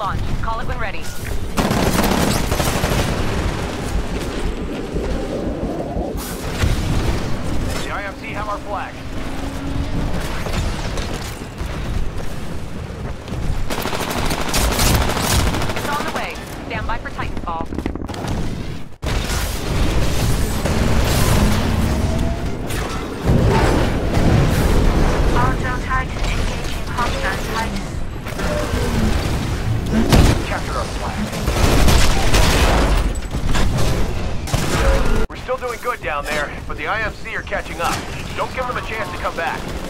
launch. Call it when ready. down there, but the IMC are catching up. Don't give them a chance to come back.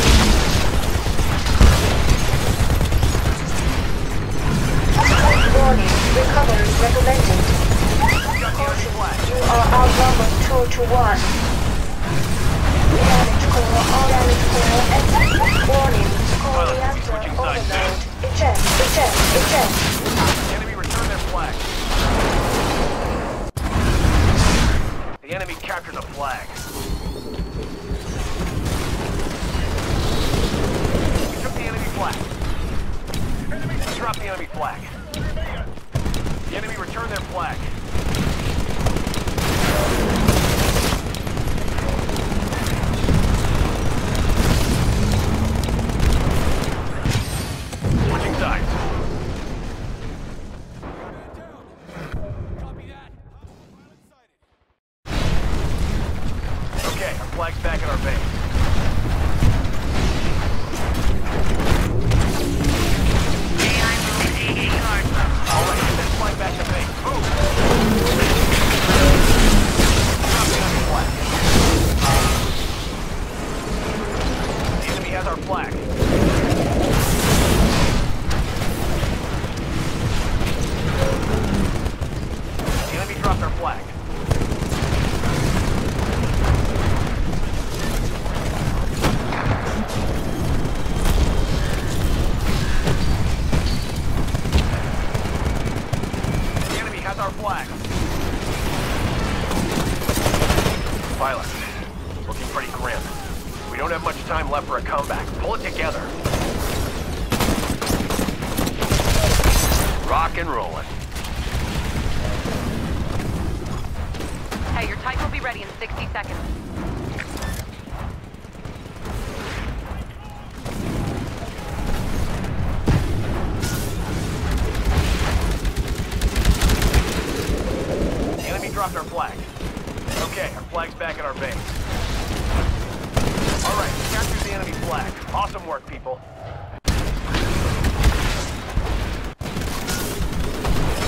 Recovery recommended. You are outnumbered 2 to 1. Damage core, all damage core, and warning, core reactor overload. Eject, eject, eject. Enemy return their flag. Okay, our flag's back at our base. comeback. Pull it together. Rock and rolling. Hey, your Titan will be ready in 60 seconds. People.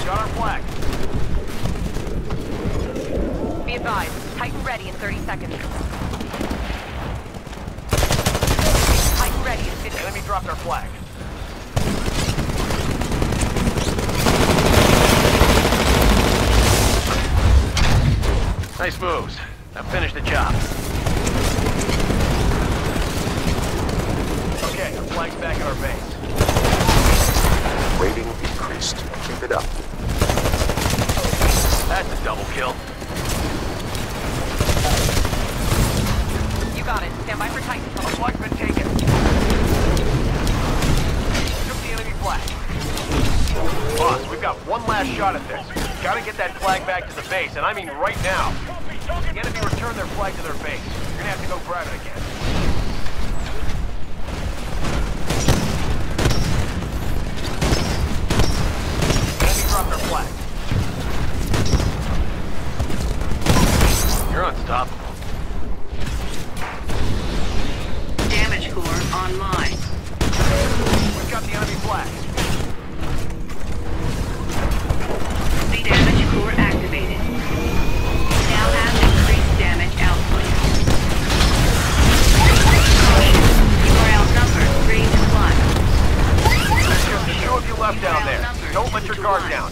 Got our flag. Be advised, Titan ready in 30 seconds. Titan ready in 50 Enemy dropped our flag. Nice moves. Now finish the job. Okay, our flag's back at our base. Rating increased. Keep it up. That's a double kill. You got it. Stand by for Titan. Our flag's been taken. Took the enemy flag. Boss, we've got one last shot at this. Gotta get that flag back to the base, and I mean right now. The enemy returned their flag to their base. You're gonna have to go grab it again. You're unstoppable. Damage core online. We've got the enemy flag. The damage core activated. Now has increased damage output. You are outnumbered 3 to 1. There's two of you left down there. Don't let your guard down.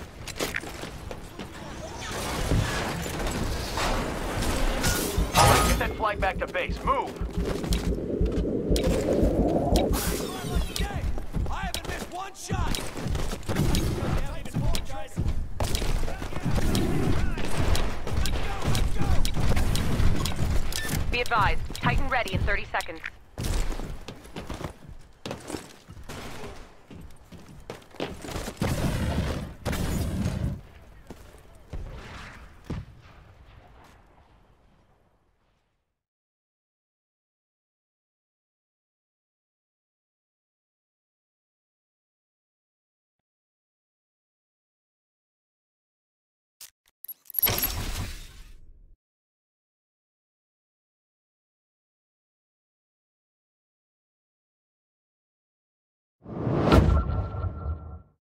back to base. Move. Be advised, Titan ready in 30 seconds.